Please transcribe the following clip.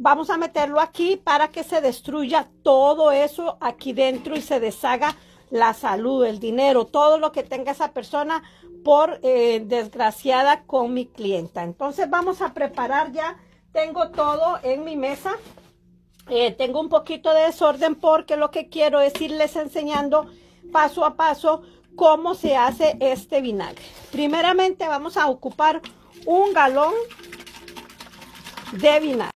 vamos a meterlo aquí para que se destruya todo eso aquí dentro y se deshaga la salud, el dinero, todo lo que tenga esa persona por eh, desgraciada con mi clienta. Entonces vamos a preparar ya, tengo todo en mi mesa. Eh, tengo un poquito de desorden porque lo que quiero es irles enseñando paso a paso cómo se hace este vinagre. Primeramente vamos a ocupar un galón de vinagre.